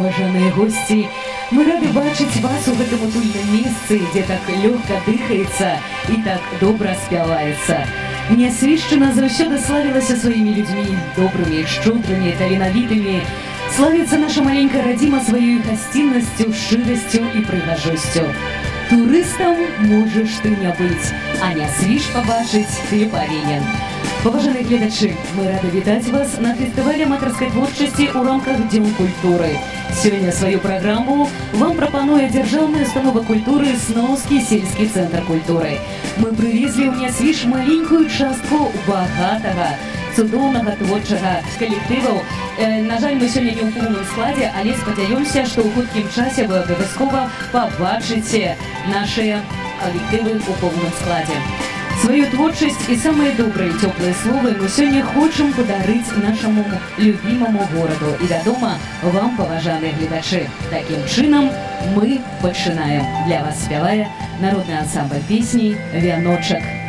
паважаныя сябры добрый дзень паважаныя госці мы рады бачыць вас у гэтым утульным месцы дзе так лёгка дыхаецца і так добра спяваецца Нясвішчына заўсёды славілася сваімі людзьмі добрымі шчудрымі таленавітымі славіцца наша маленькая радзіма сваёй гасціннасцю шчырасцю і прыгажосцю турыстам можаш ты не быць а не свіш пабачыць ты павінен Паважаныя гледачы, мы рады вітаць вас на фестывале аматарскай творчасці ў рамках дзён культуры. Сёння сваю праграму вам прапануе дзяржаўная установа культуры сноўскі сельскі цэнтр культуры. Мы прывезлі ў нясвіш маленькую частку багатага цудоўнага творчага калектываў. Э, на жаль, мы сёння не ў поўным складзе, але спадзяёмся, што ў хуткім часе вы абавязкова пабачыце нашыя калектывы ў поўным складзе. Свою творчасць і самыя добрыя цёплыя словы мы сёння хочам падарыць нашаму любімаму гораду і вядома вам паважаныя гледачы такім чынам мы пачынаем для вас спявае народны ансамбль песней вяночак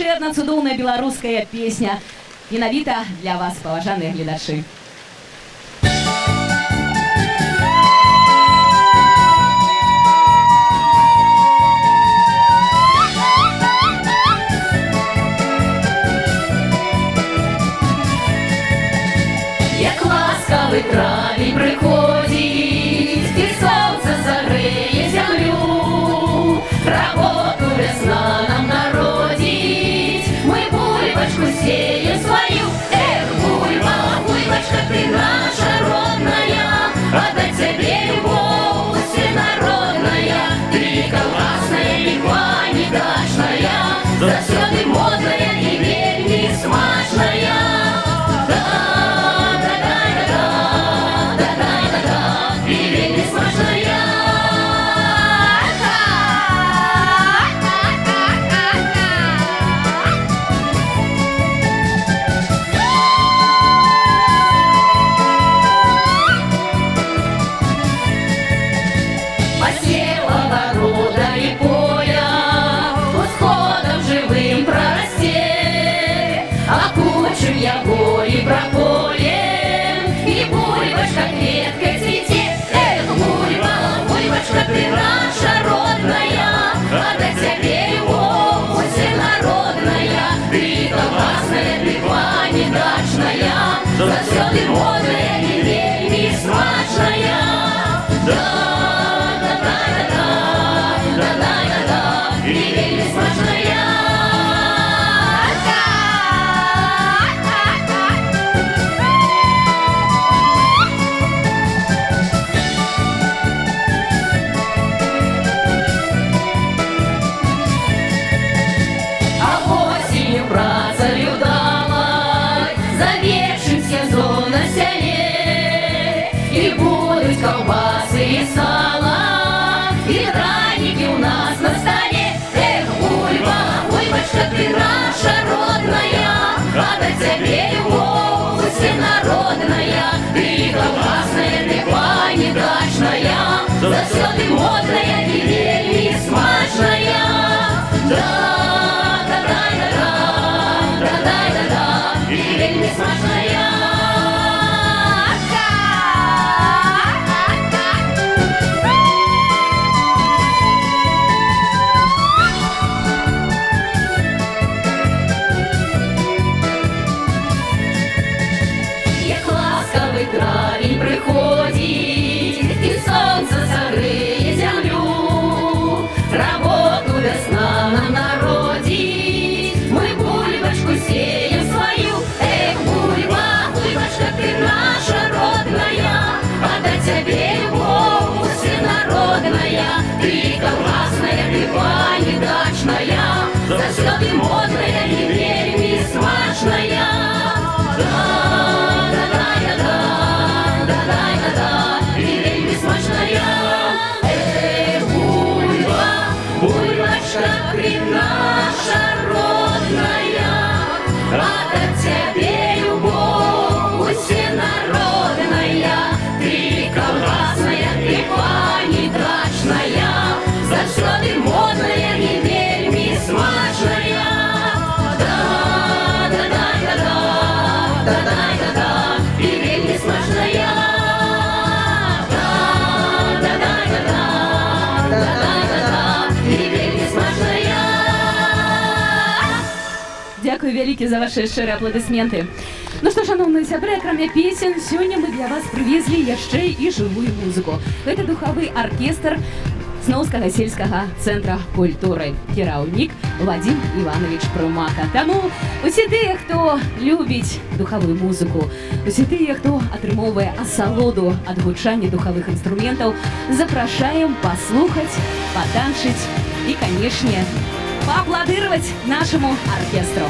яшчэ адна цудоўная беларуская песня. Менавіта для вас паважаныя гледачы. Сеем свою. Dans la судьба недачная, за все ты мудрая и верная. Дякую вялікі за ваши шчырыя апладысменты. Ну што, шановныя сябры, акрамя песен, сёння мы для вас прывезлі яшчэ і жывую музыку. Гэта духавы аркестр Сноўскага сельскага цэнтра культуры. Кіраўнік Вадзім Іванович Прымака. Таму усе тыя, хто любіць духавую музыку, усе тыя, хто атрымоўвае асалоду ад гучання духавых інструментаў, запрашаем паслухаць, патанчыць і, канешне, поаплодировать нашему оркестру.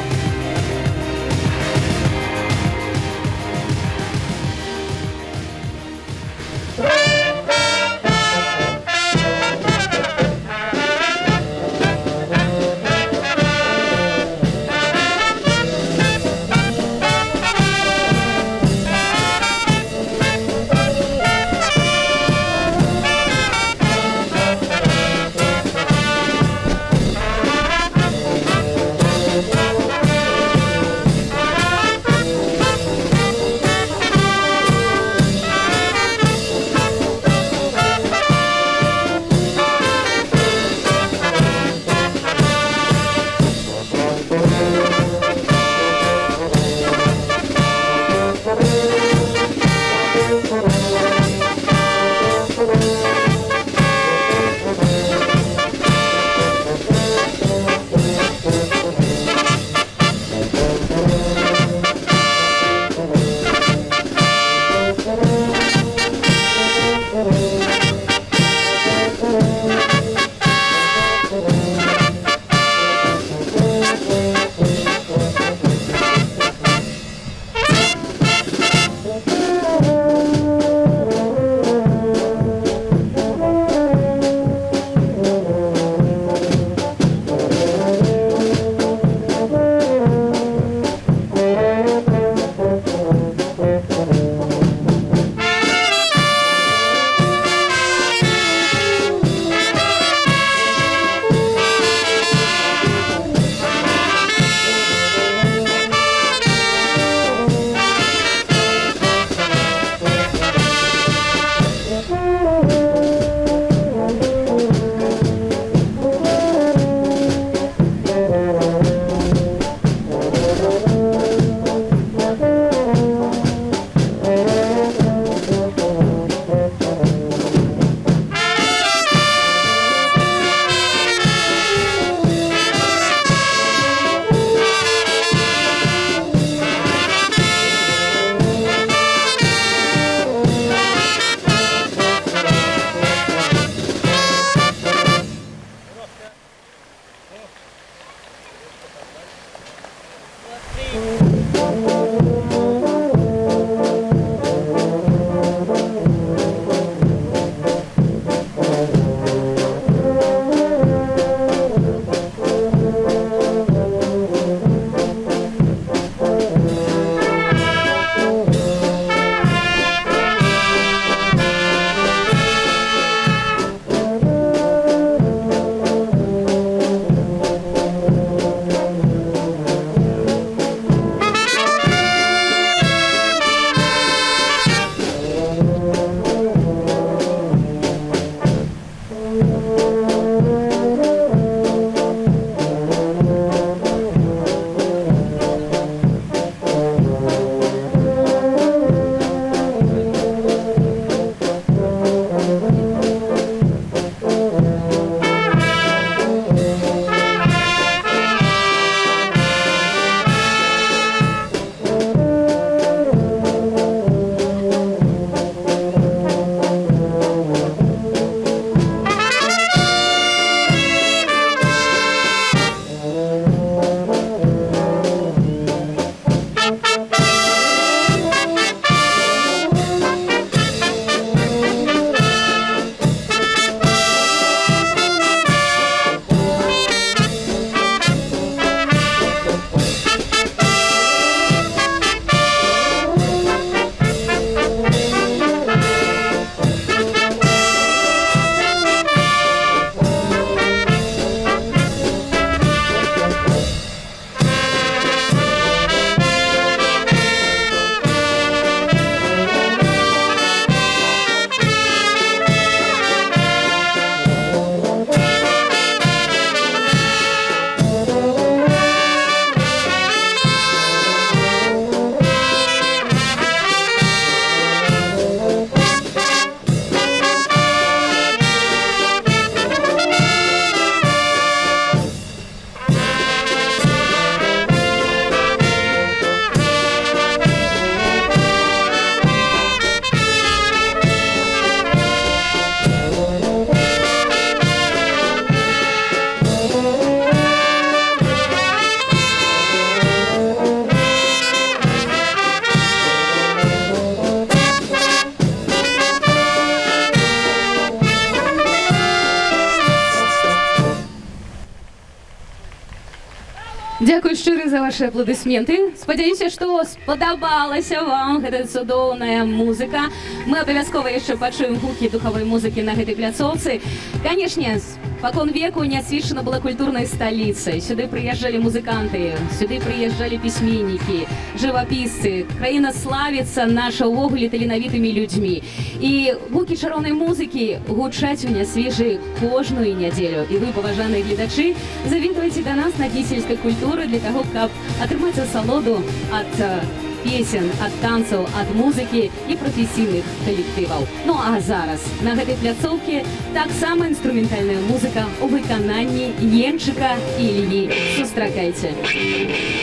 ваши аплодысменты. Спадзяюся, што спадабалася вам гэта цудоўная музыка. Мы абавязкова яшчэ пачуем гукі духавой музыкі на гэтай пляцоўцы. Канешне, пакон веку нясвідчана была культурнай сталіцай. Сюды прыязджалі музыканты, сюды прыязджалі пісьменнікі, жывапісцы. Краіна славіцца наша ўвогуле таленавітымі людзьмі. І гукі чароўнай музыкі гучаць у нясвежы кожную нядзелю. І вы, паважаныя гледачы, завітвайце да нас на дні сельскай культуры для таго, каб атрымаць асалоду ад э, песен, ад танцаў, ад музыкі і прафесійных калектываў. Ну а зараз на гэтай пляцоўкі таксама інструментальная музыка у выкананні Енчыка і Ільі. Сустракайце. Ілья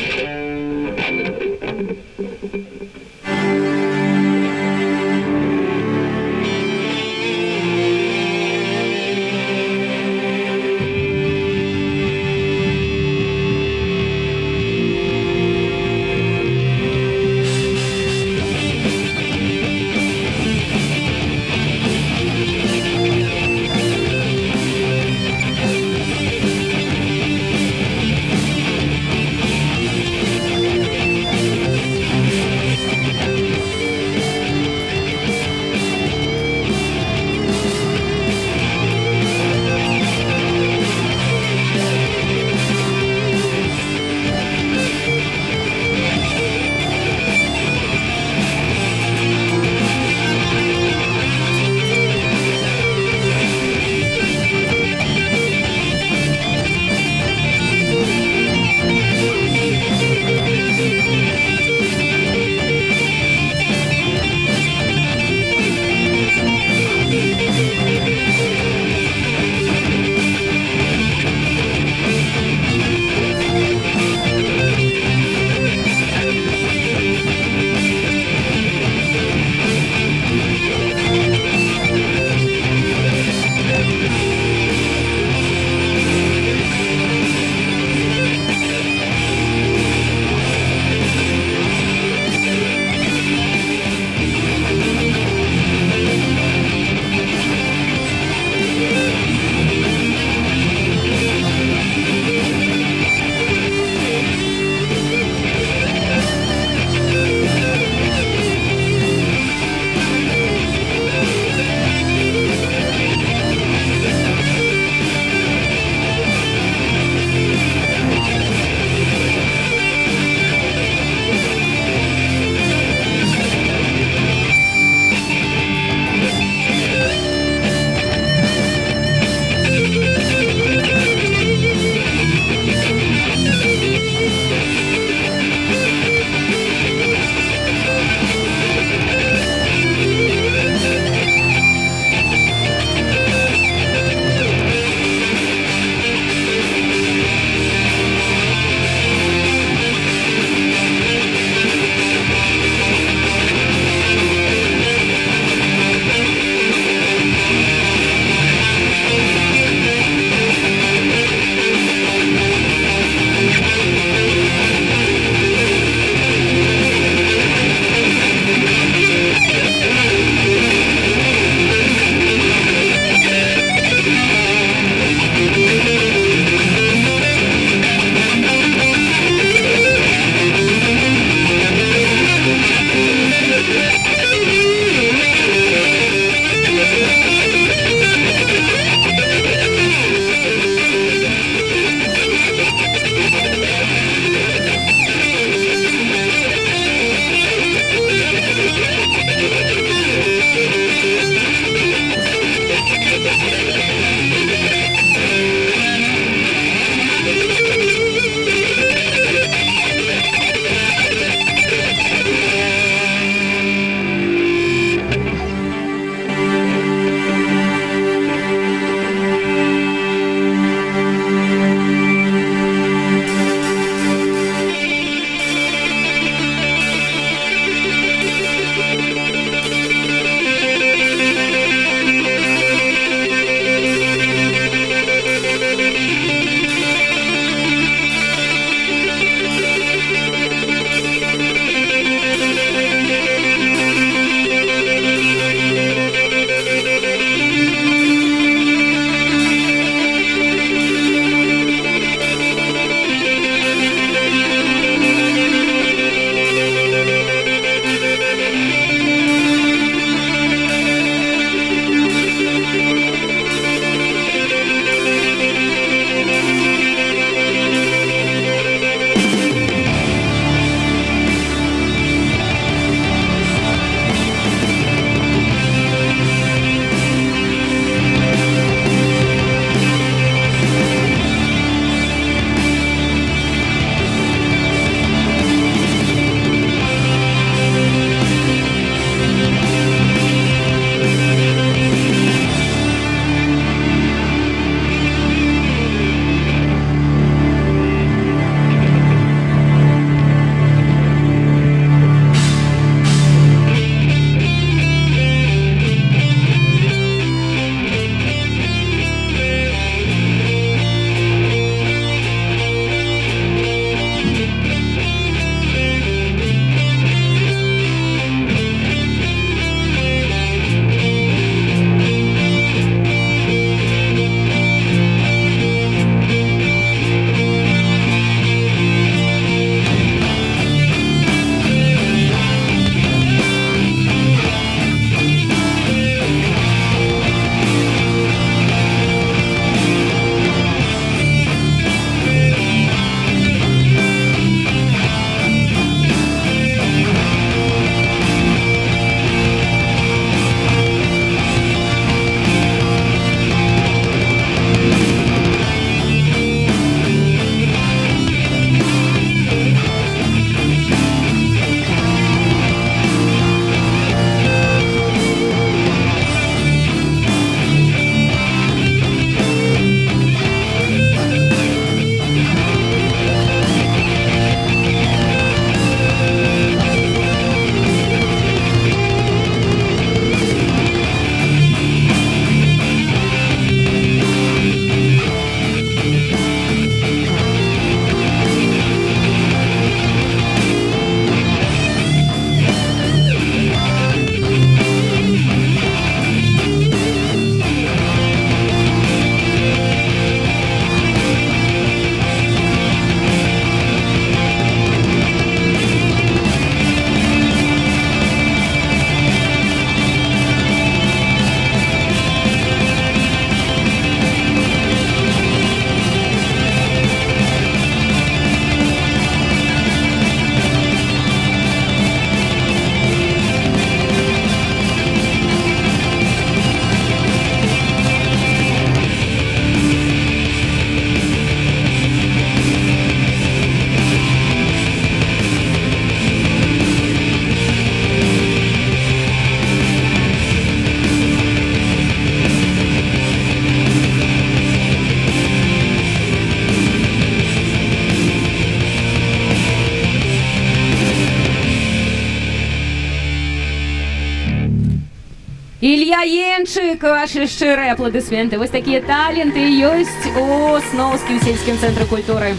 Єнчик, ваші щирі аплодисменти. Ось такі таленти є у Сновському сільському центрі культури.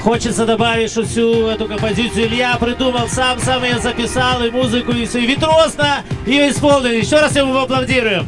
Хочется добавить, что всю эту композицию Илья придумал сам, сам ее записал, и музыку, и все, и витросно ее исполнил. Еще раз ему аплодируем.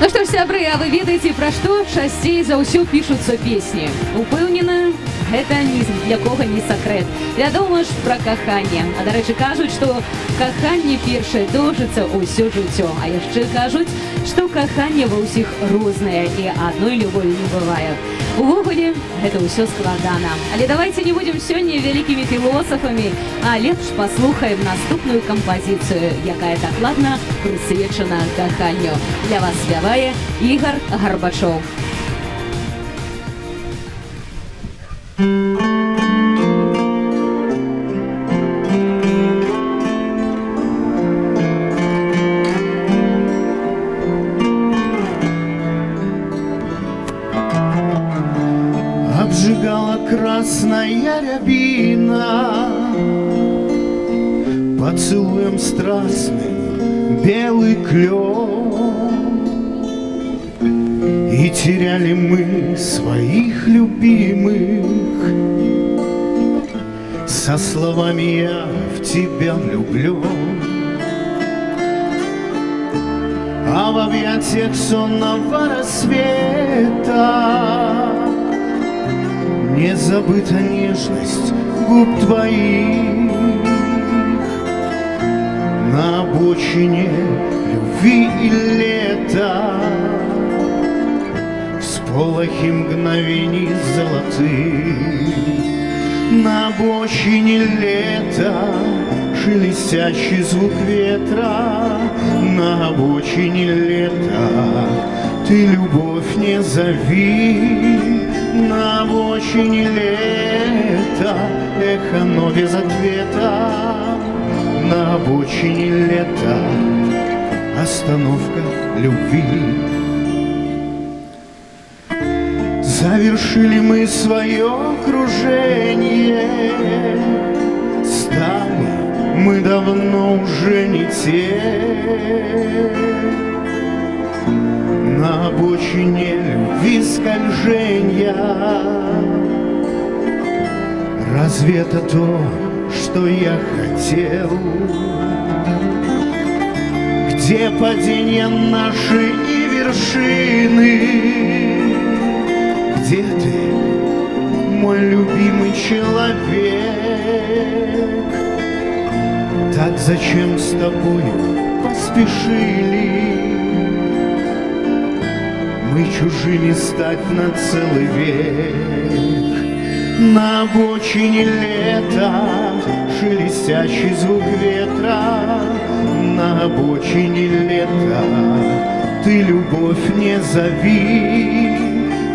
Ну што ж сябры, а вы ведаеце пра што часцей за ўсё пішуцца песні. Упэўнена, гэта ні для кого не сакрэт. Вядома ж пра каханне. А дарэчы кажуць, што каханне першае доўжыцца ўсё жыццё. А яшчэ кажуць, што каханне ва ўсіх рознае і адной любові не бывае. Увогуле гэта ўсё складана. Але давайте не будзем сёння вялікімі філосафамі, а лепш паслухаем наступную кампазіцыю, якая дакладна прысвечана каханню. Для вас спявае Ігар Гарбачоў. Обжигала сонного рассвета. Не забыта нежность губ твоих. На обочине любви и лета. Всполохи мгновений золотых. На обочине лета Шелестящий звук ветра На обочине лета. Ты любовь не зови На обочине лета. Эхо, но без ответа На обочине лета. Остановка любви. Завершили мы свое кружение Стали мы давно уже не те На обочине любви скольжения Разве это то, что я хотел? Где падения наши и вершины? Где ты, мой любимый человек? Так зачем с тобою поспешили? Мы чужими стать на целый век. На обочине лета Шелестящий звук ветра. На обочине лета Ты любовь не зови.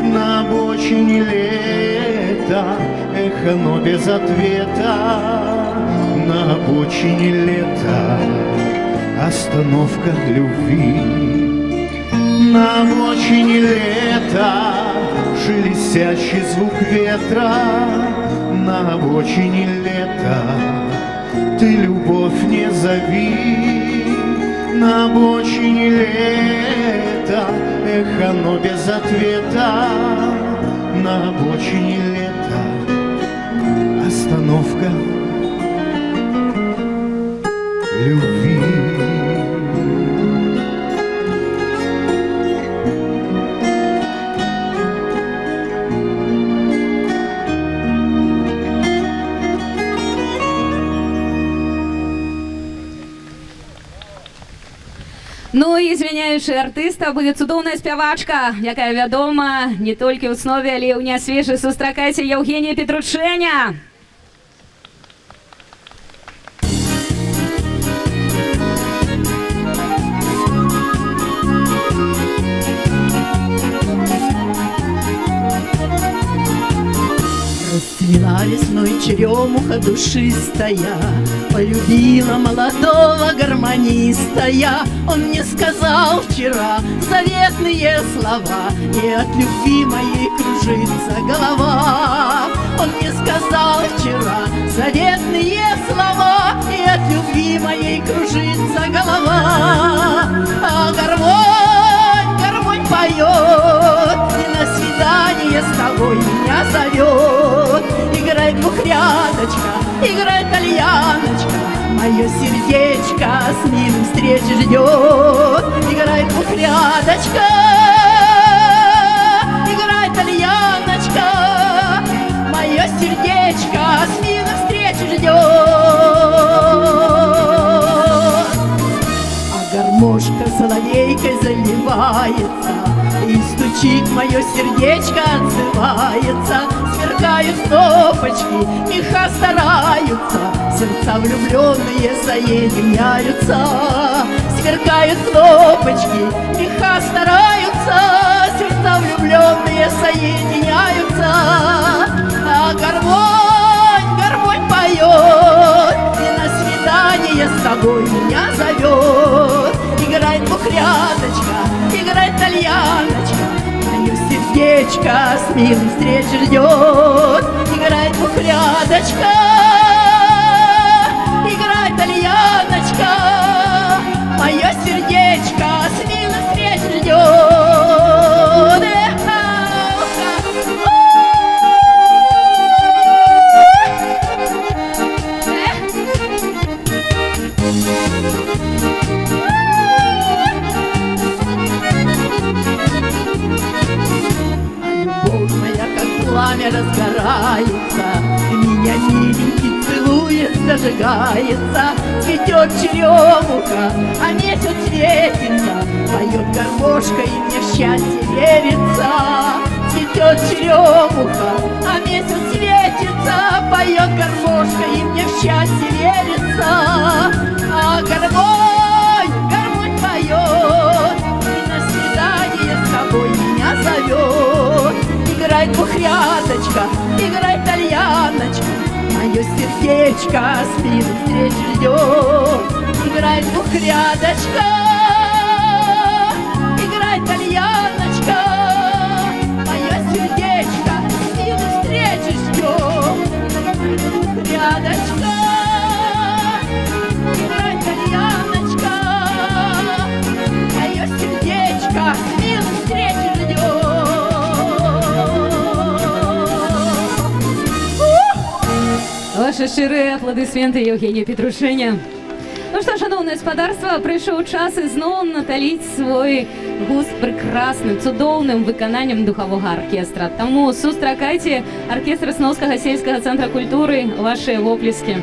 На обочине лета Эхо, но без ответа На обочине лета. Остановка любви. На обочине лета Шелестящий звук ветра. На обочине лета Ты любовь не зови. На обочине лета Эхо, но без ответа. На обочине лета Остановка і змяняючы артыста будзе цудоўная спявачка, якая вядома не толькі ў снове, але і ў нясвежы сустракайце Еўгенія Петручэня. Душистая, Полюбила молодого гармониста я. Он мне сказал вчера заветные слова, И от любви моей кружится голова. Он мне сказал вчера заветные слова, И от любви моей кружится голова. Играет кальяночка, Мое сердечко с милым встречи ждет. Играет двухрядочка, играет кальяночка, Мое сердечко с милым встречи ждет. А гармошка соловейкой заливается И стучит мое сердечко, отзывается. Сверкают кнопочки, меха стараются Сердца влюбленные соединяются. Сверкают кнопочки, меха стараются Сердца влюбленные соединяются. А гармонь, гармонь поет И на свидание с тобой меня зовет. Играет двухрядочка, играет тальяночка Мое сердечко с милым встречи ждет. Играет двухрядочка, играет тальяночка целует, зажигается, Цветет черемуха, а месяц светится, Поет гармошка, и мне в счастье верится. Цветет черемуха, а месяц светится, Поет гармошка, и мне в счастье верится. А гармонь, гармонь поет, И на свидание с тобой меня зовет. Играет двухрядочка, играет тальяночка, Мое сердечко с милым встреч ждет. Играет двухрядочка, играет Ваші щирі аплодисменти Євгенія Петрушеня. Ну що, шановне господарство, прийшов час і знову наталіть свій густ прекрасним, цудовним виконанням духового оркестра. Тому сустракайте оркестр Сновського сільського центру культури, ваші оплески.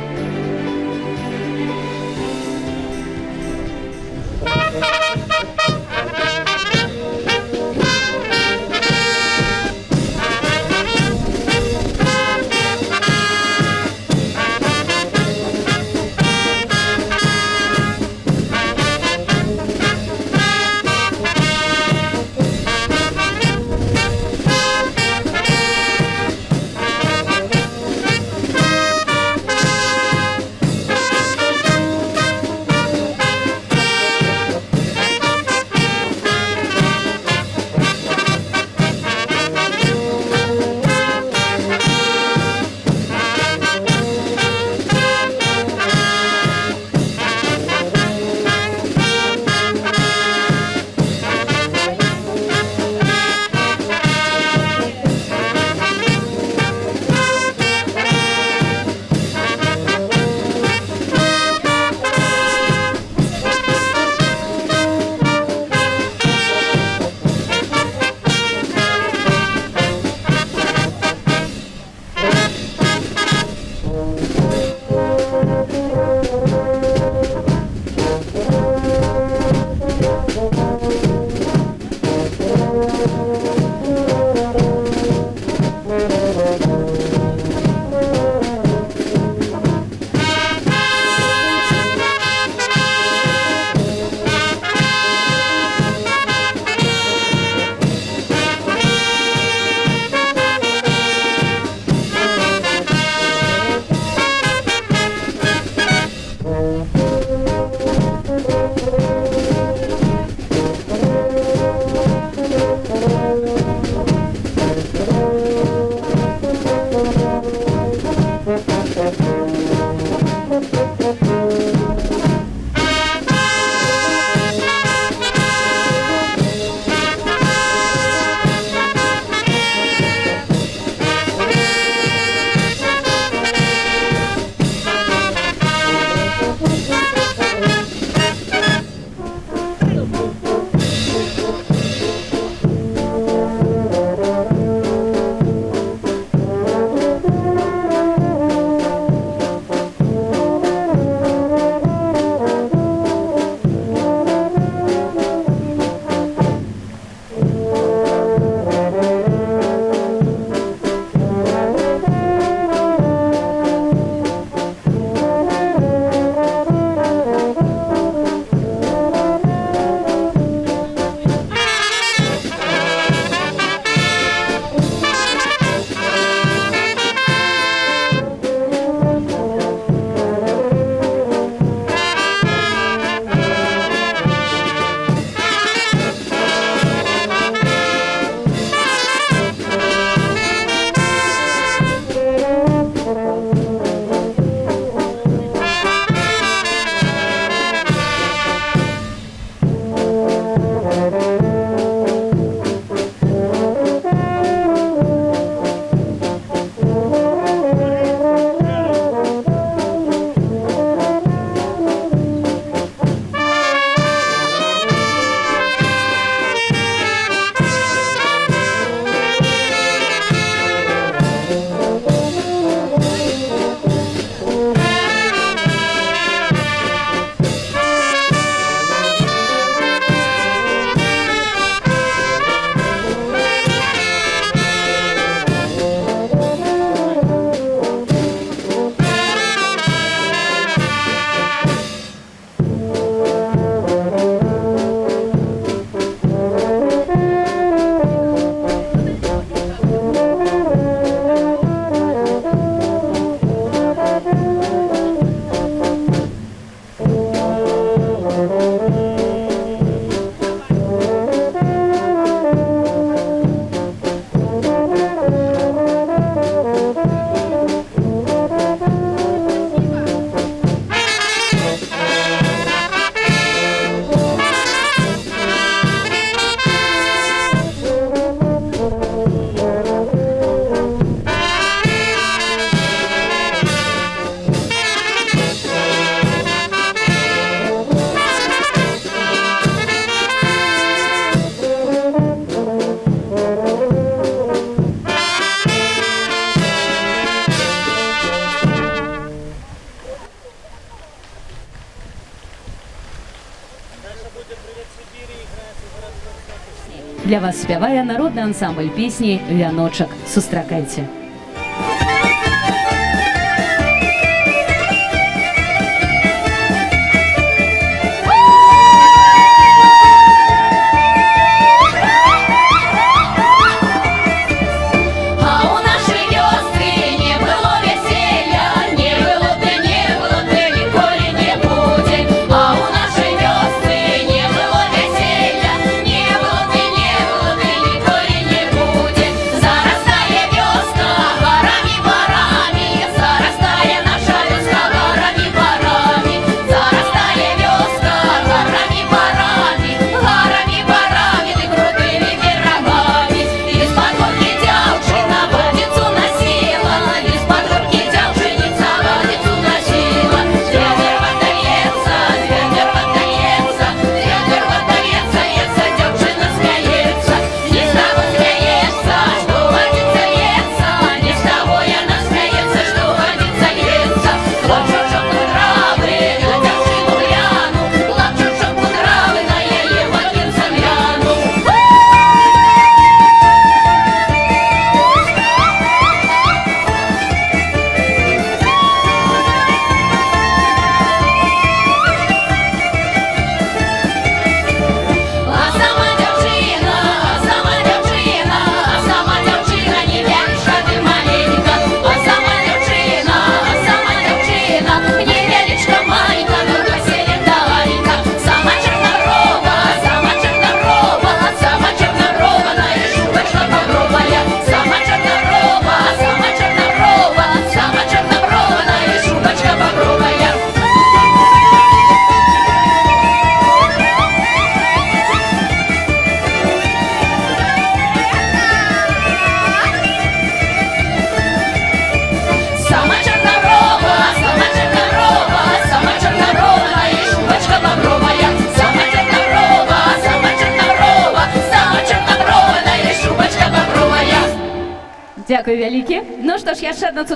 Спявае народны ансамбль песні вяночак сустракайце.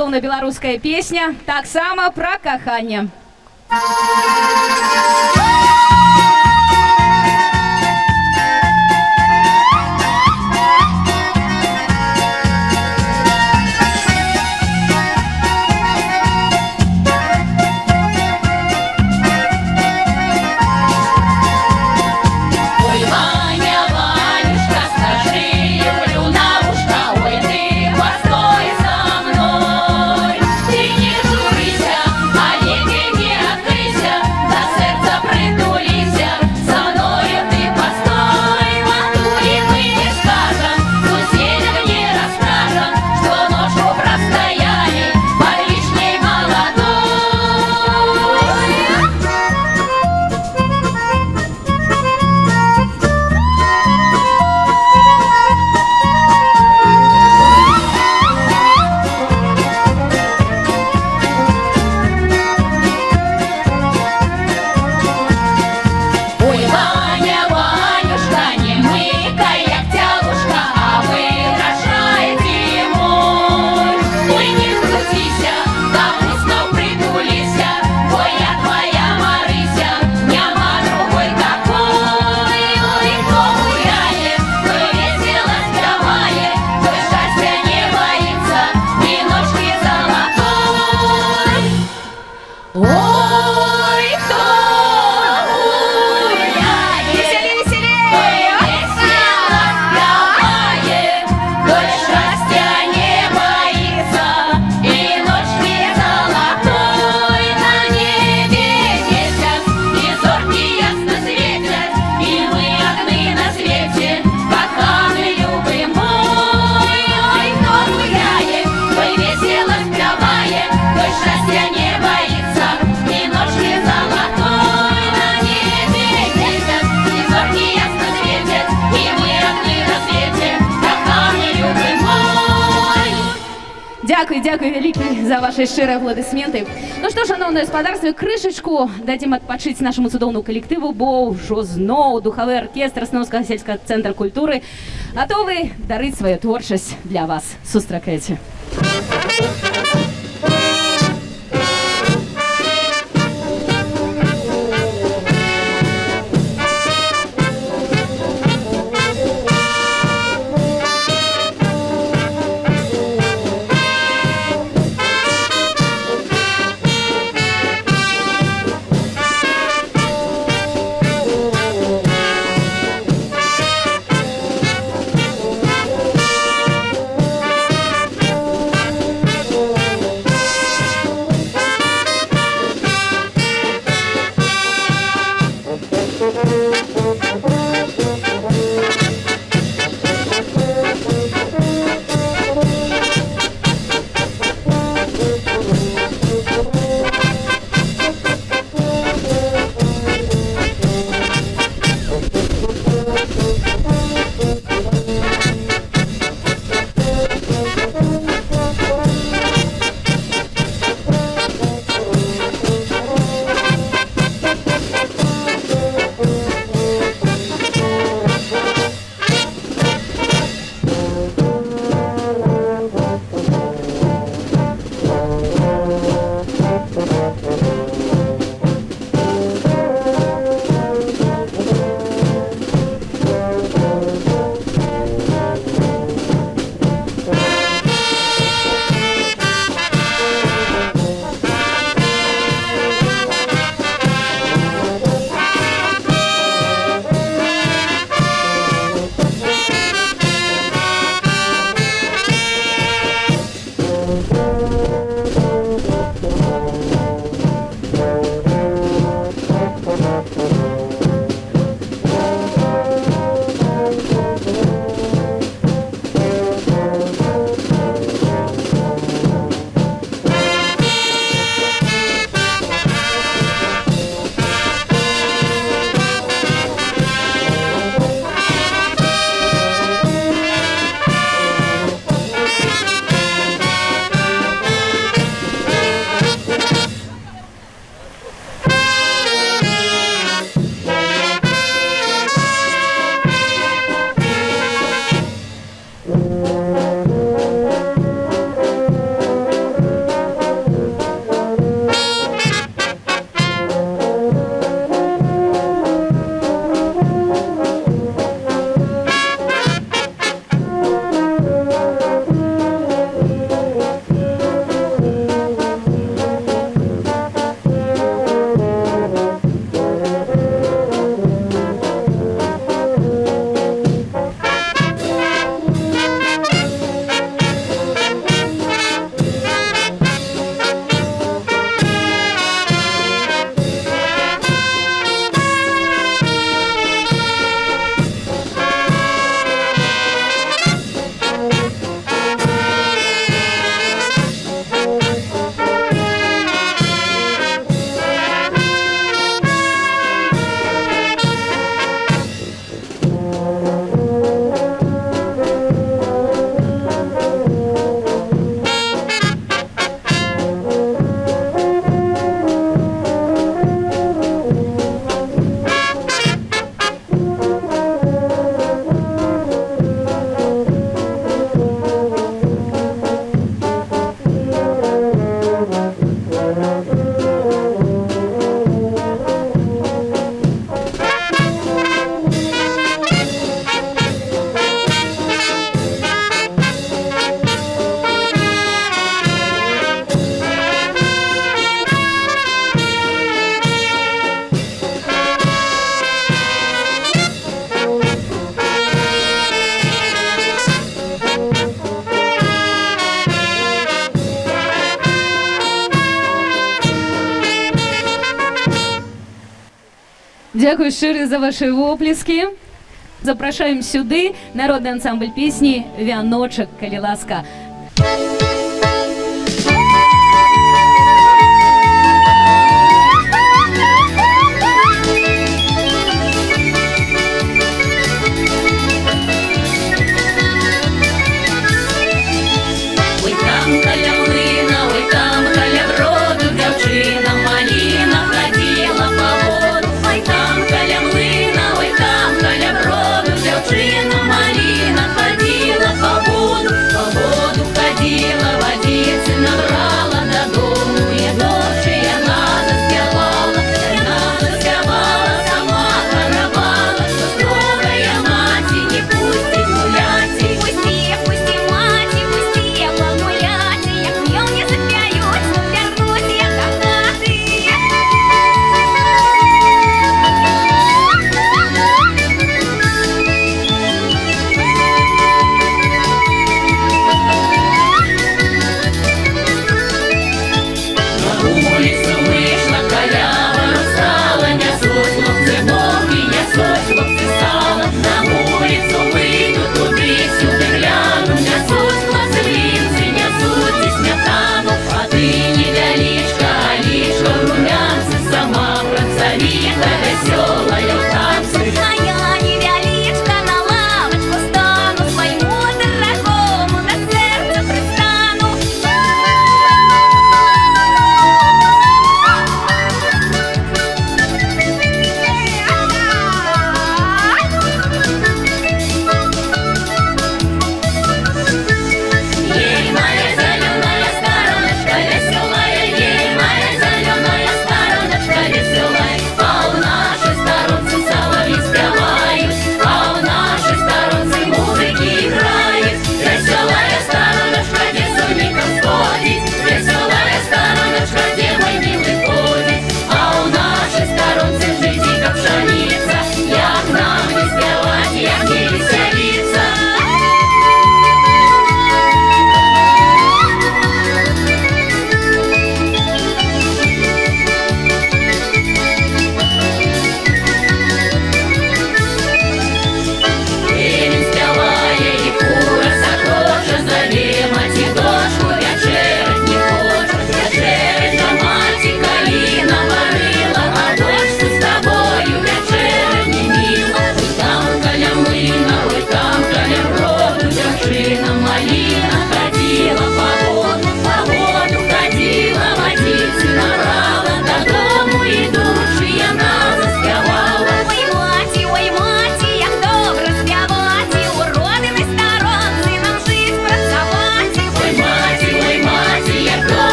старадоўна-беларуская песня таксама пра каханне. Thank. дякую, дякую за ваши широкие аплодисменты. Ну что што шаноўнае спадарства крышечку дадим адпачыць нашему цудоўнаму коллективу, бо уже снова духавы оркестр сноўскага сельска центра культуры готовы дарить сваю творчасць для вас сустракаеце. Thank you. Дякую щиро за ваші оплески. Запрошаємо сюди народний ансамбль пісні Вяночок Каліласка.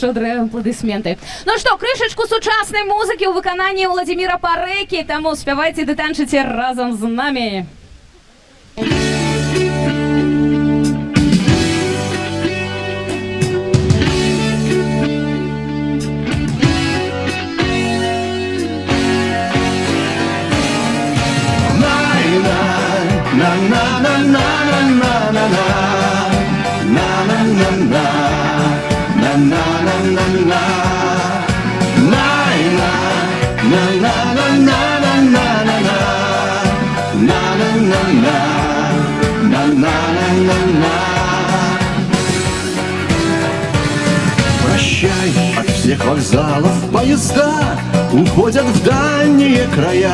щедрі аплодисменти. Ну що, кришечку сучасної музыки у виконанні Владимира Парекі, тому спевайте и танчите разом с нами. на на на на на на на на Прощай от всех вокзалов поезда Уходят в дальние края.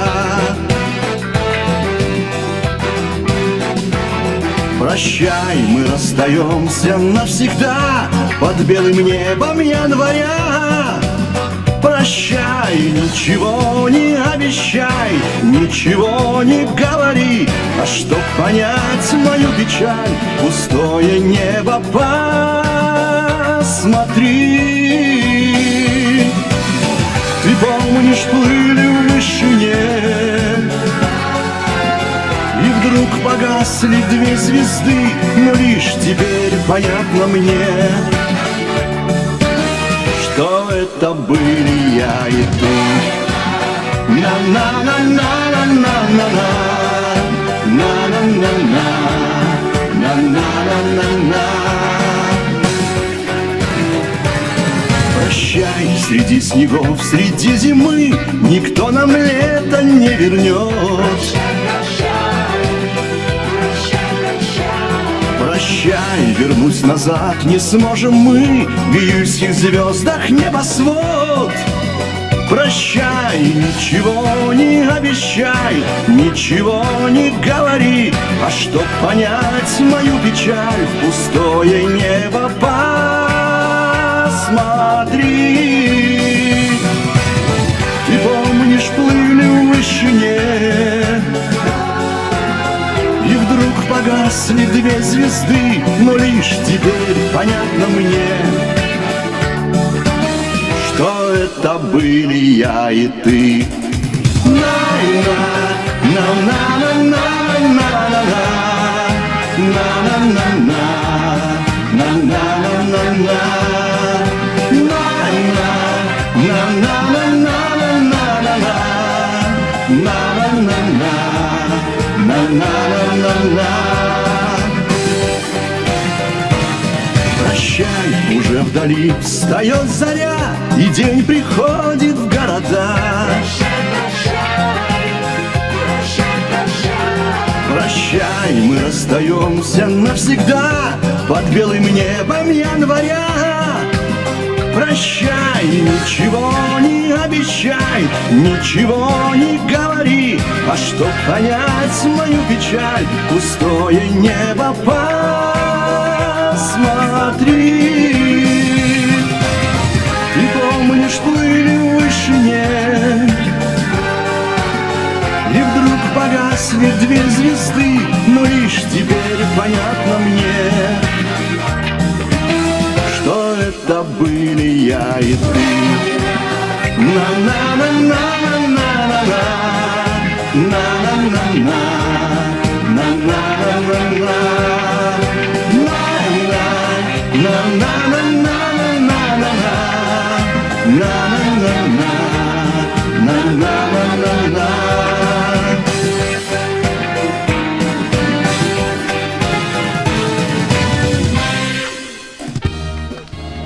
Прощай, мы расстаемся навсегда Под белым небом января. Прощай обещай, ничего не обещай, ничего не говори, А чтоб понять мою печаль, пустое небо посмотри. Ты помнишь, плыли в вышине, И вдруг погасли две звезды, Но лишь теперь понятно мне, это были я и ты. На-на-на-на-на-на-на-на, на-на-на-на, на-на-на-на-на. Прощай, среди снегов, среди зимы Никто нам лето не вернет Прощай, вернусь назад. Не сможем мы В июльских звездах небосвод. Прощай, ничего не обещай, ничего не говори. А чтоб понять мою печаль, в пустое небо посмотри погасли две звезды Но лишь теперь понятно мне что это были я и ты. На-на, на-на-на-на-на-на-на, на-на-на-на, на-на-на-на-на, на-на, на-на-на-на-на-на-на, на-на-на-на, на-на-на-на-на. Прощай, уже вдали встает заря, И день приходит в города. Прощай, мы расстаемся навсегда Под белым небом января. Прощай, ничего не обещай, ничего не говори, А чтоб понять мою печаль, пустое небо посмотри. Помнишь, плыли в вышине, И вдруг погасли две звезды, Но лишь теперь понятно мне, Что это были я и ты. На-на-на-на-на-на-на,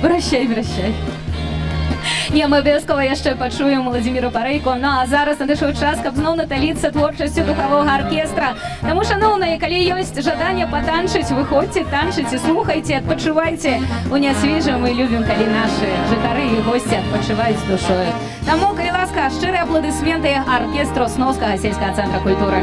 Прощай, прощай. Ні, ми обов'язково ще почуємо Владимира Парейко. Ну а зараз надійшов час, щоб знову наталіться творчістю духового оркестра. Тому, шановні, коли є жадання потанчить, виходьте, танчите, слухайте, відпочивайте. У нас свіже, ми любимо, коли наші житари і гості відпочивають з душою. Тому, коли ласка, щирі аплодисменти оркестру Сновського сільського центру культури.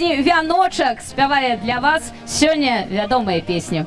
песні вяночак спявае для вас сегодня ведомые песня.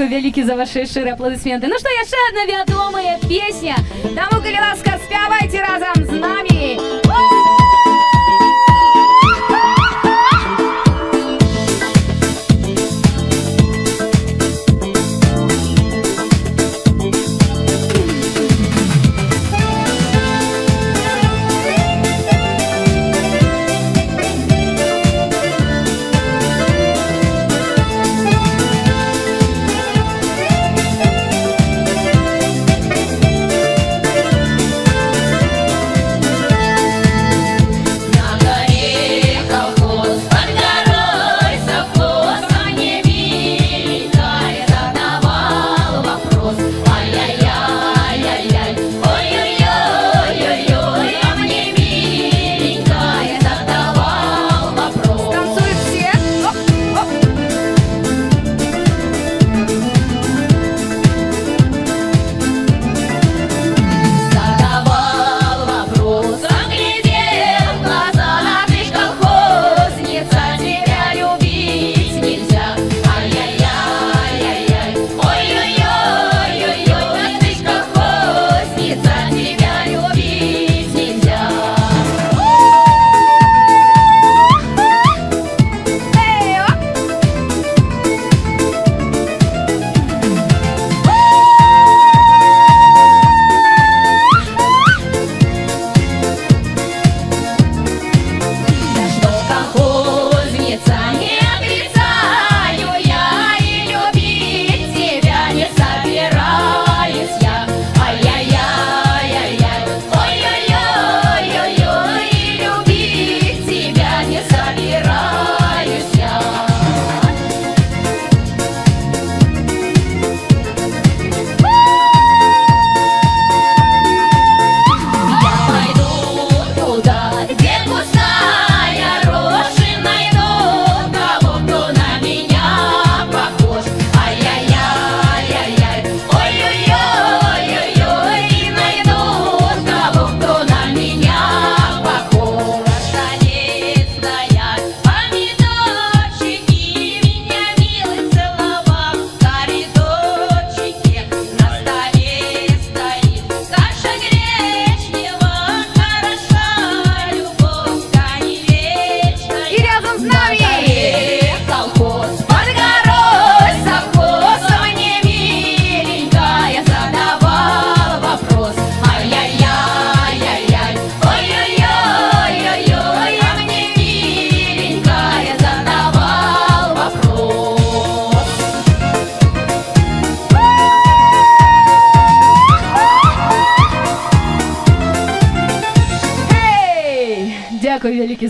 дзякую вялікі за ваши шчырыя аплодысменты Ну што яшчэ адна вядомая песня. Тому калі ласка спявайце разам з намі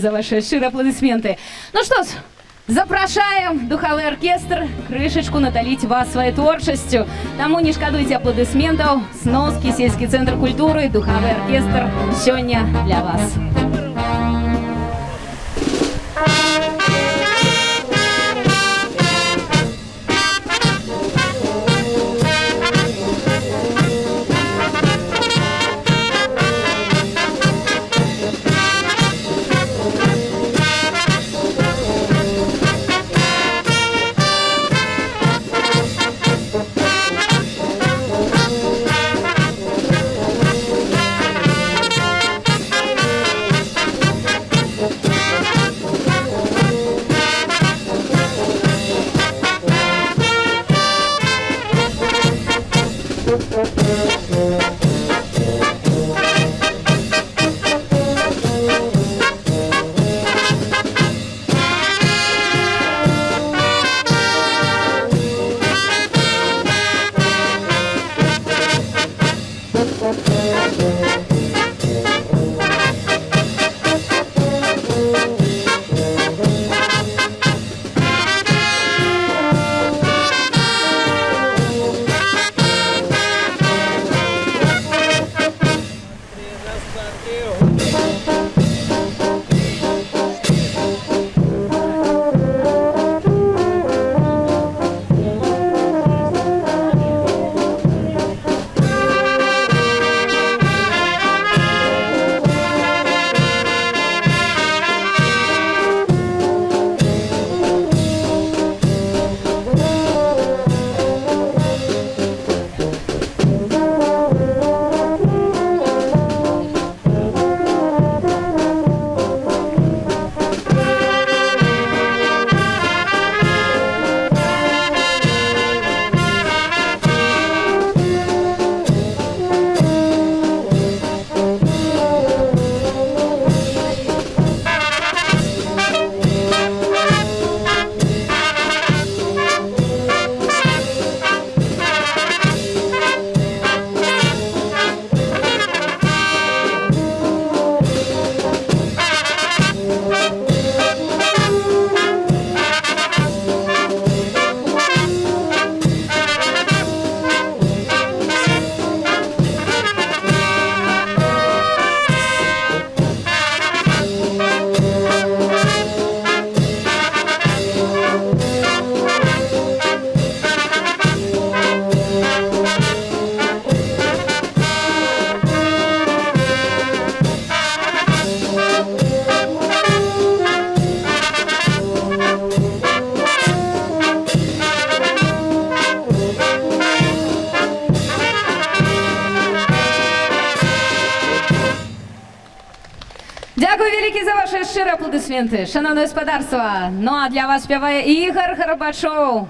за ваши шире аплодисменты. Ну что, ж, Запрашаем духавы оркестр крышечку наталіць вас своей творчасцю. тому не шкадуйце аплодисментов. сноўскі сельскі центр культуры, духавы оркестр сегодня для вас. студенти, шановне господарство. Ну а для вас співає Ігор Горбачов.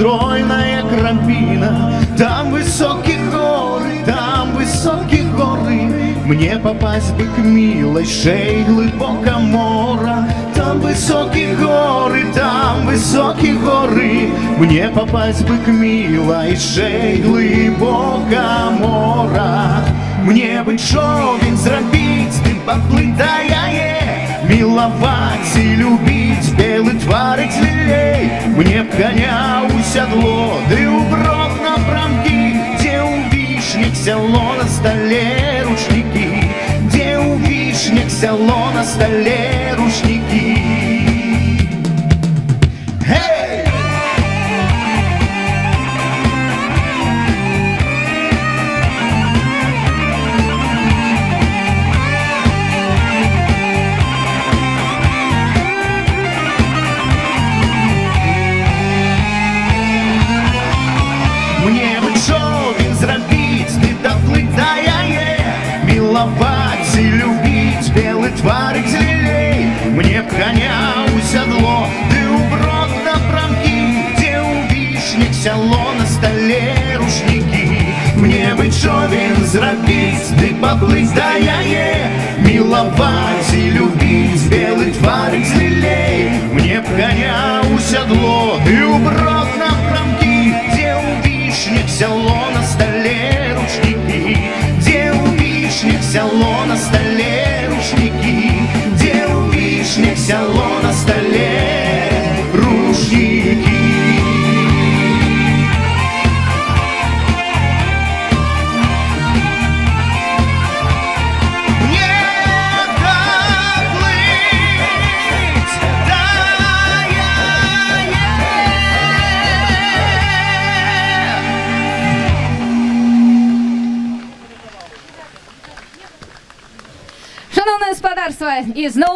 стройная крампина, Там высокие горы, там высокие горы. Мне попасть бы к милой шей глубоко мора, Там высокие горы, там высокие горы. Мне попасть бы к милой шей глубоко мора. Мне бы човен зрабить, ты поплытая, Миловать и любить белый тварить лилей Мне б коня у да и уброд на промки Где у вишник село на столе рушники Где у вишник село на столе рушники зробить, ты поплытая Миловать и любить белый тварик лилей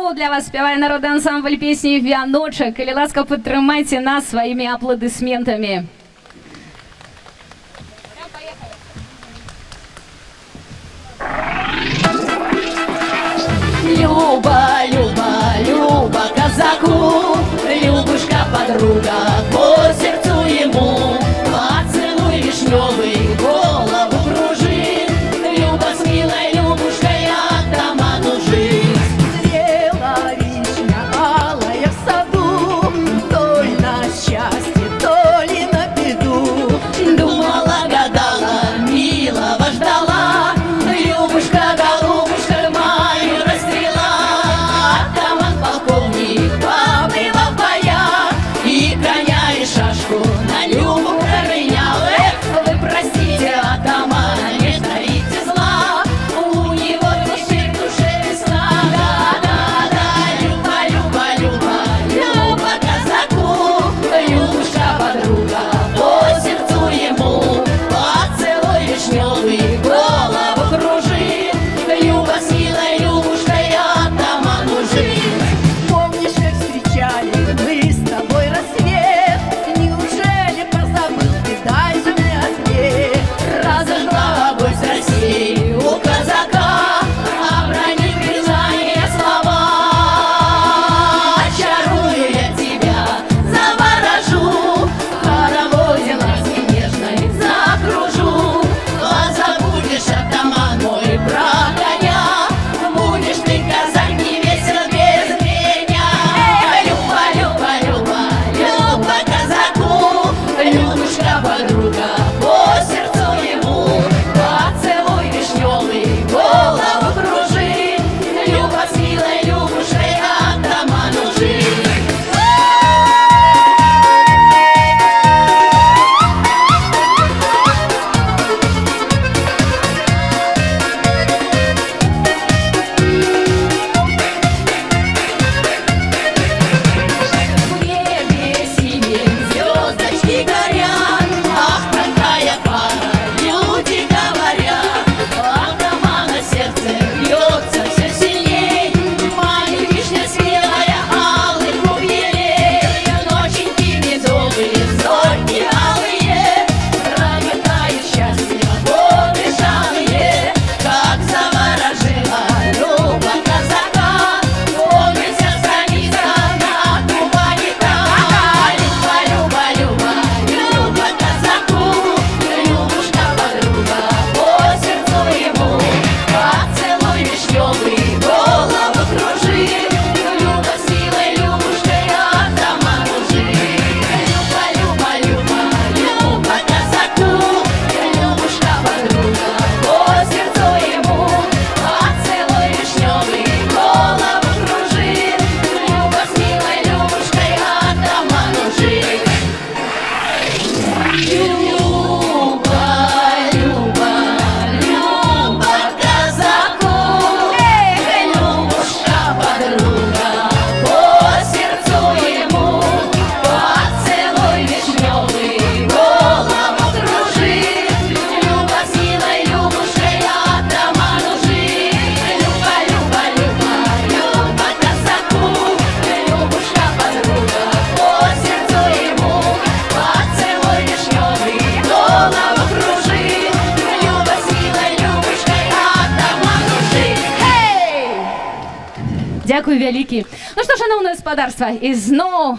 знову для вас співає народний ансамбль пісні Вяночок. І ласка, підтримайте нас своїми аплодисментами. Люба, Люба, Люба казаку, Любушка подруга,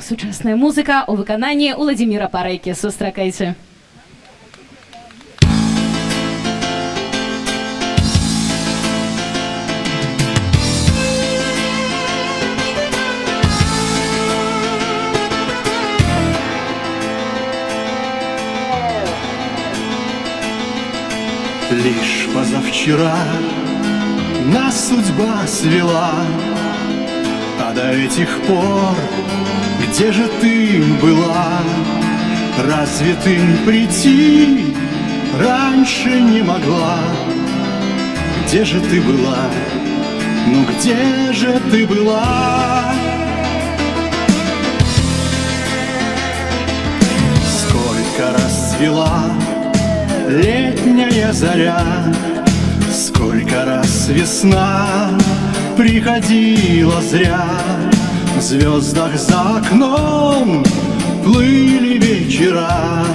сучасная музыка у выкананні Уладзіміра Парэйкі сустракайце. Лишь позавчера нас судьба свела, А до этих пор где же ты была? Разве ты прийти раньше не могла? Где же ты была? Ну где же ты была? Сколько расцвела летняя заря, Сколько раз весна приходила зря, Звездах за окном плыли вечера,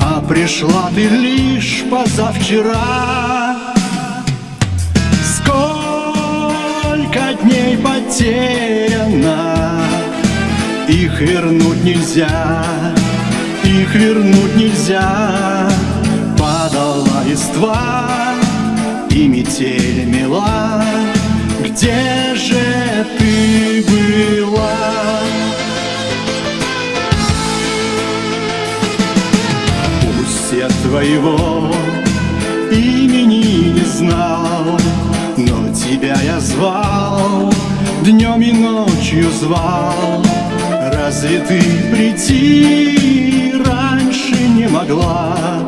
А пришла ты лишь позавчера. Сколько дней потеряно, их вернуть нельзя, их вернуть нельзя. Падала листва и метель мела, где же ты была? Пусть я твоего имени не знал, но тебя я звал, днем и ночью звал. Разве ты прийти раньше не могла?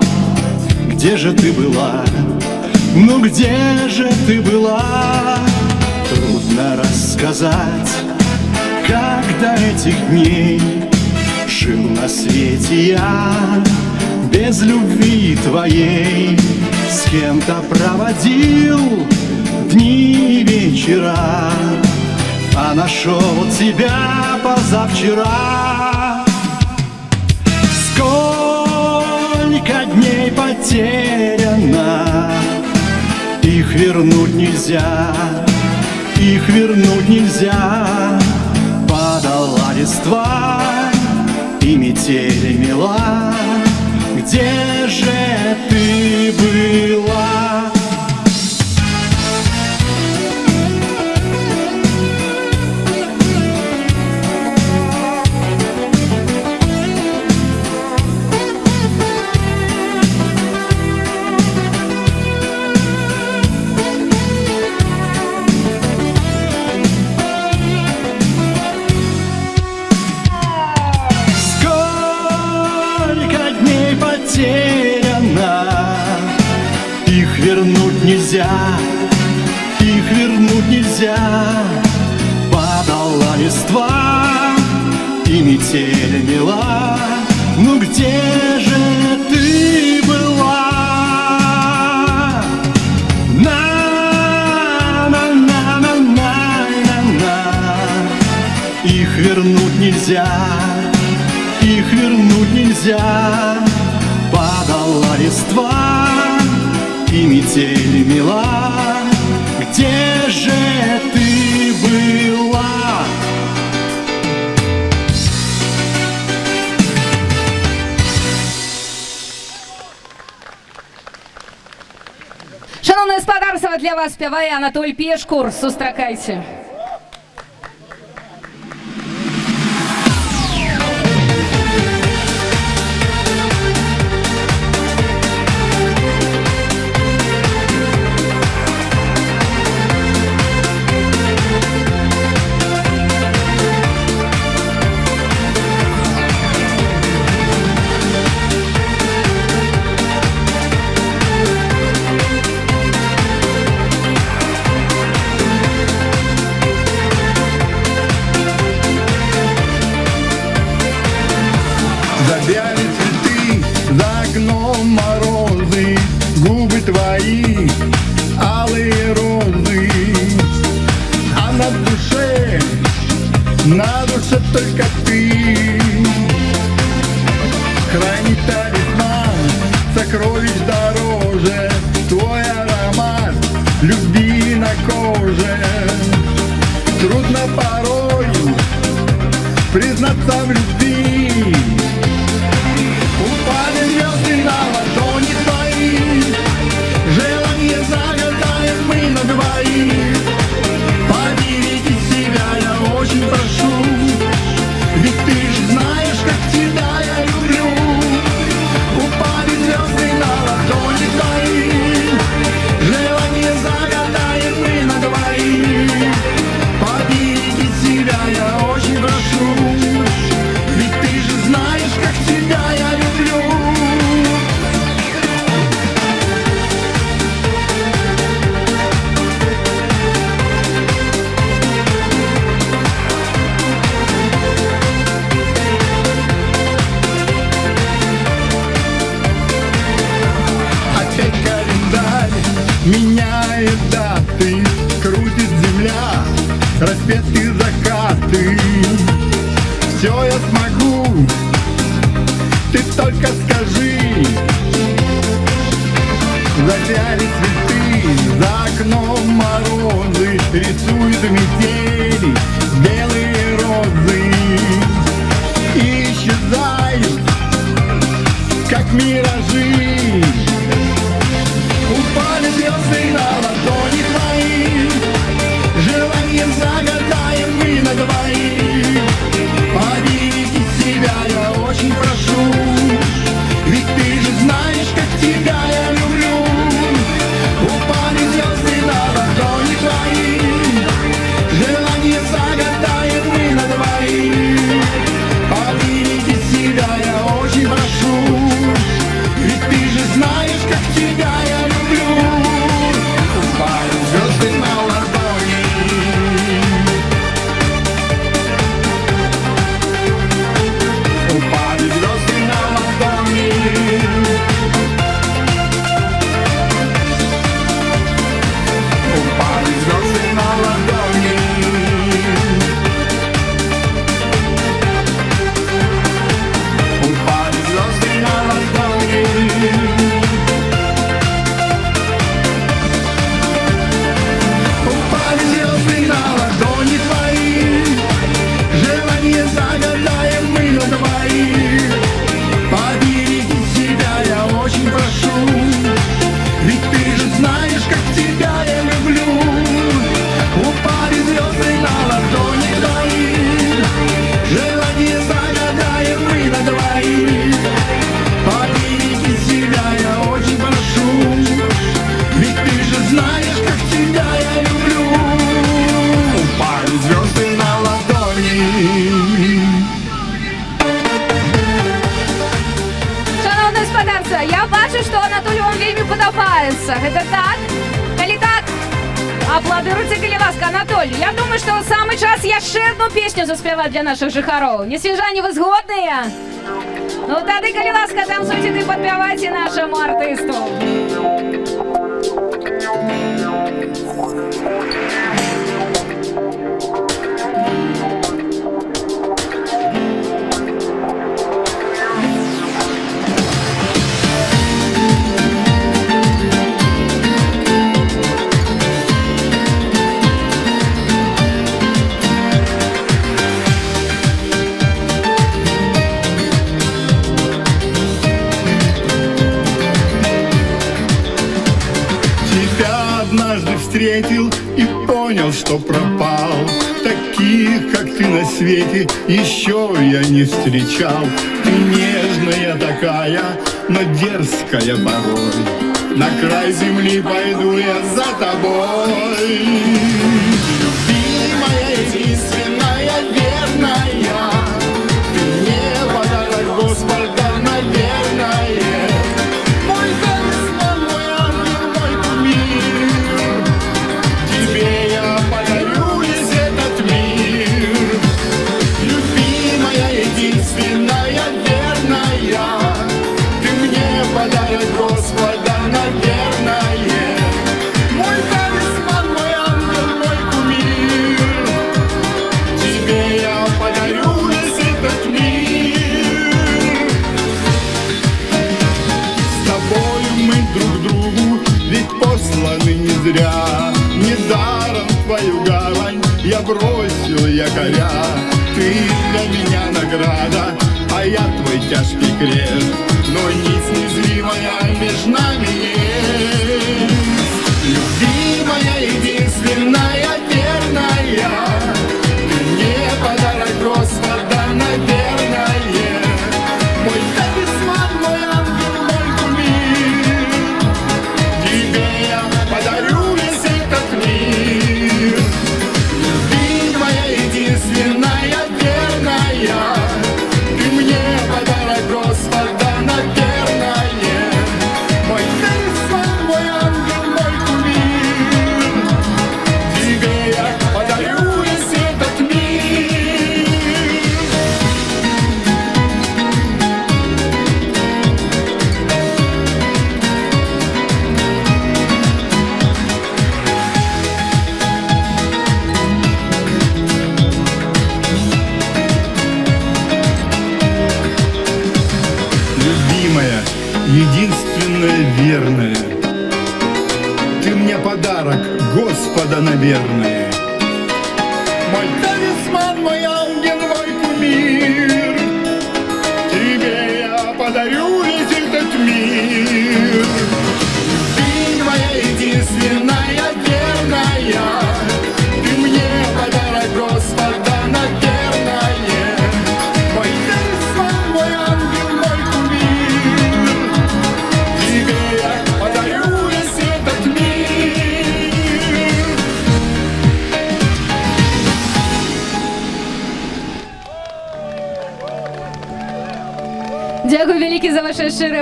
Где же ты была? Ну где же ты была? Трудно рассказать, как до этих дней Жил на свете я. Без любви твоей С кем-то проводил дни и вечера А нашел тебя позавчера. Сколько дней потеряно Их вернуть нельзя Их вернуть нельзя Падала листва И метели мела Где же ты была? Нельзя Их вернуть нельзя. Падала листва И метель мела. Ну где же ты была? На-на-на-на-на-на Их вернуть нельзя. Их вернуть нельзя. Падала листва и метель мела Где же ты была? Шаноўнае гаспадарства для вас спявае Анатоль Пешкур сустракайце. Не же они свете еще я не встречал. Ты нежная такая, но дерзкая порой. На край земли пойду я за тобой. тяжкий крест, но ниць незримая меж нами.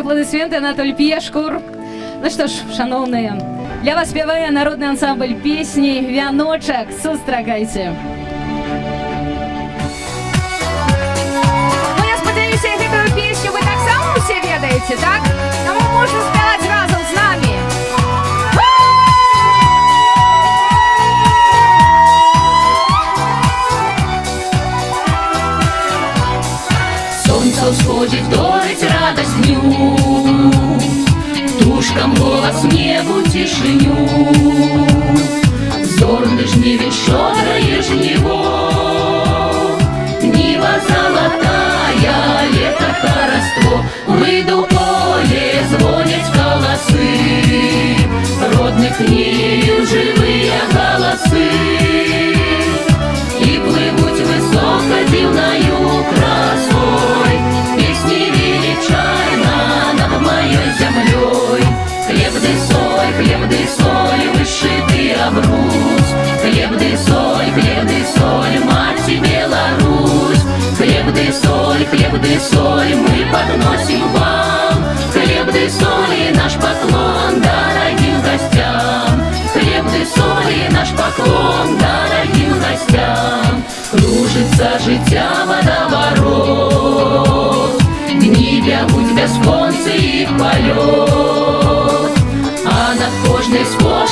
аплодисменти Анатоль Пєшкур. Ну что ж, шановные, для вас співає народний ансамбль песни «Вяночок». Сустрагайте. Ну, я сподіваюся, як цю пісню ви так само усі ведаєте, так? вишню, не вишни ведь жнево, Нива золотая, лето хороство, Выйду поле, звонят колосы, Родных нею живые голосы.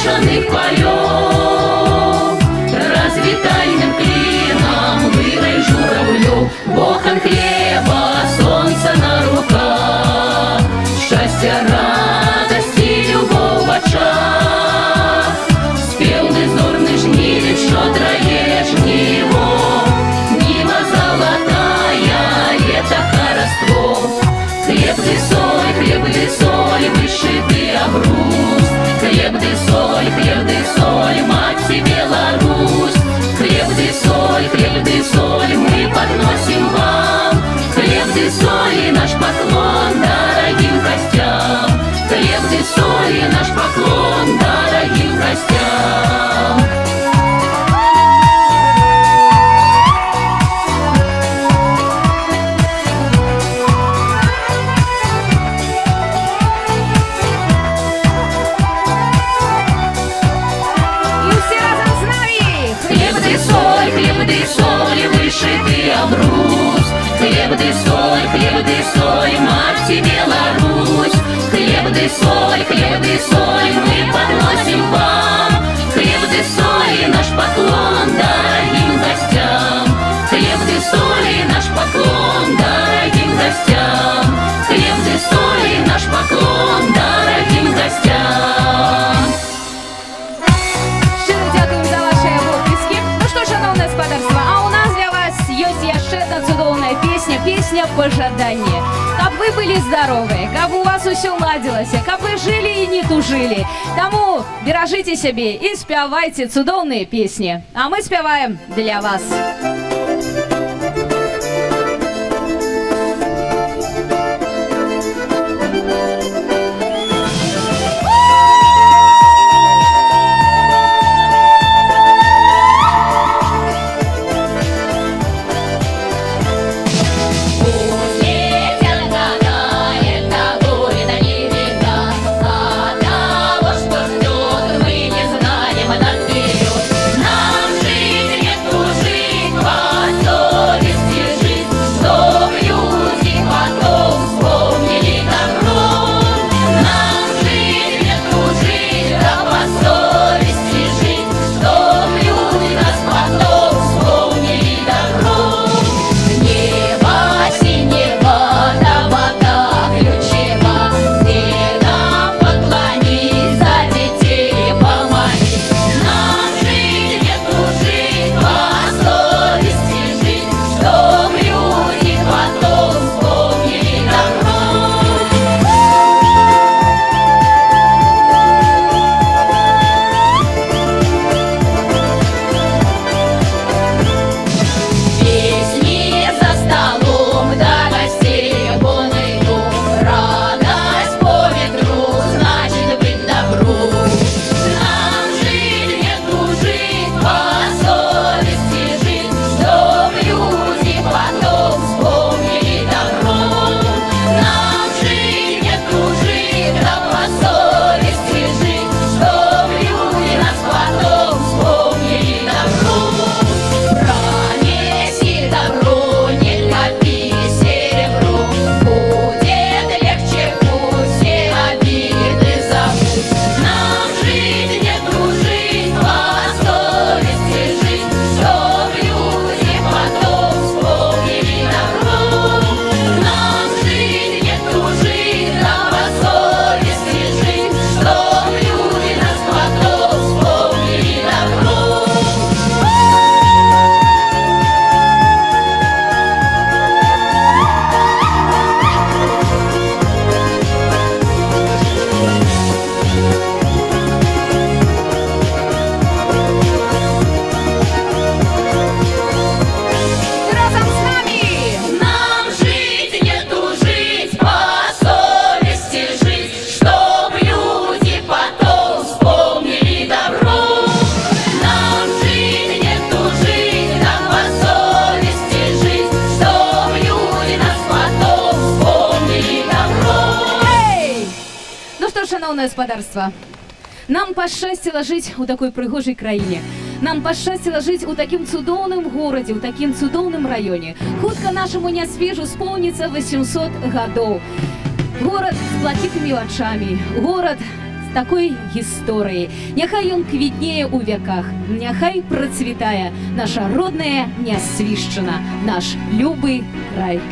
Alexandre Coyon. и соли наш поклон дорогим гостям. Хлеб соли наш поклон дорогим гостям. и соль, хлеб и соль мы подносим вам. Хлеб и соль наш поклон дорогим гостям. Хлеб и соль наш поклон дорогим гостям. Хлеб и соль наш поклон дорогим гостям. Щиро дякую за ваші облиски. Ну що, шановне господарство, а у нас для вас є ще одна чудовна пісня, пісня «Пожадання» вы были здоровы, каб у вас усё ладилось, как вы жили и не тужили. Таму беражыце себе и спявайце цудоўныя песни, а мы спяваем для вас. пашчастіла жыць у такой прыгожай краине, Нам пашчасціла жыць у таким цудоўным городе, у таким цудоўным районе. Хутка нашаму нясвежу споўніцца 800 гадоў. Горад з блакітнымі вачамі, город з такой гісторыі. Няхай ён квітнее у веках, няхай процветая, наша родная нясвішчына, наш любы край.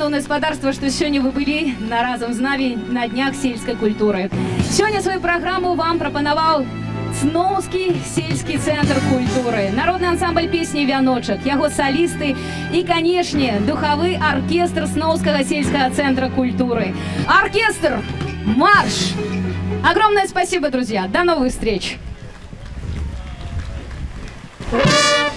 шановне спадарство, что сегодня вы были на разам з намі на днях сельской культуры. Сегодня свою программу вам пропоновал Сноўскі сельский центр культуры, народный ансамбль песні вяночак, его солисты и, конечно, духовый оркестр Сноўскага сельского центра культуры. Оркестр, марш! Огромное спасибо, друзья. До новых встреч! Thank.